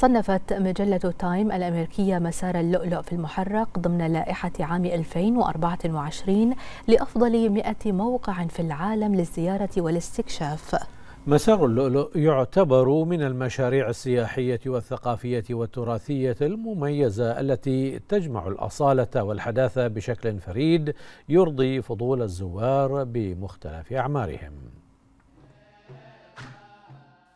صنفت مجلة تايم الأمريكية مسار اللؤلؤ في المحرق ضمن لائحة عام 2024 لأفضل 100 موقع في العالم للزيارة والاستكشاف. مسار اللؤلؤ يعتبر من المشاريع السياحية والثقافية والتراثية المميزة التي تجمع الأصالة والحداثة بشكل فريد يرضي فضول الزوار بمختلف أعمارهم.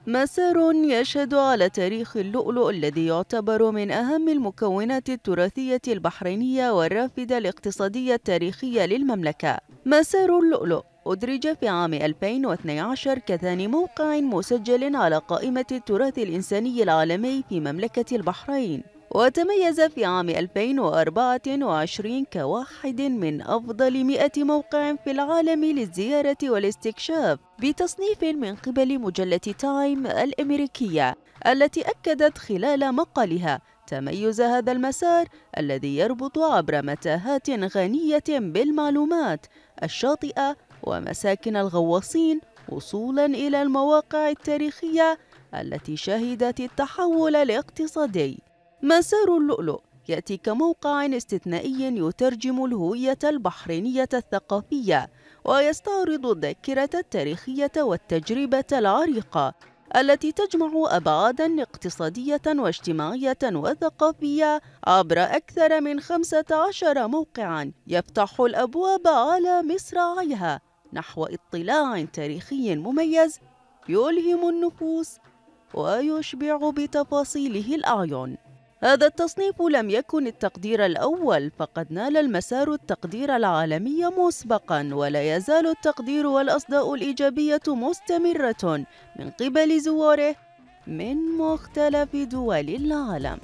مسار يشهد على تاريخ اللؤلؤ الذي يعتبر من أهم المكونات التراثية البحرينية والرافدة الاقتصادية التاريخية للمملكة. مسار اللؤلؤ أدرج في عام 2012 كثاني موقع مسجل على قائمة التراث الإنساني العالمي في مملكة البحرين. وتميز في عام 2024 كواحد من أفضل 100 موقع في العالم للزيارة والاستكشاف بتصنيف من قبل مجلة تايم الأمريكية التي أكدت خلال مقالها تميز هذا المسار الذي يربط عبر متاهات غنية بالمعلومات الشاطئة ومساكن الغواصين وصولا إلى المواقع التاريخية التي شهدت التحول الاقتصادي. مسار اللؤلؤ يأتي كموقع استثنائي يترجم الهوية البحرينية الثقافية ويستعرض الذاكرة التاريخية والتجربة العريقة التي تجمع أبعاداً اقتصادية واجتماعية وثقافية عبر أكثر من 15 موقعاً يفتح الأبواب على مصراعيها نحو اطلاع تاريخي مميز يلهم النفوس ويشبع بتفاصيله الأعين. هذا التصنيف لم يكن التقدير الأول فقد نال المسار التقدير العالمي مسبقا ولا يزال التقدير والأصداء الإيجابية مستمرة من قبل زواره من مختلف دول العالم.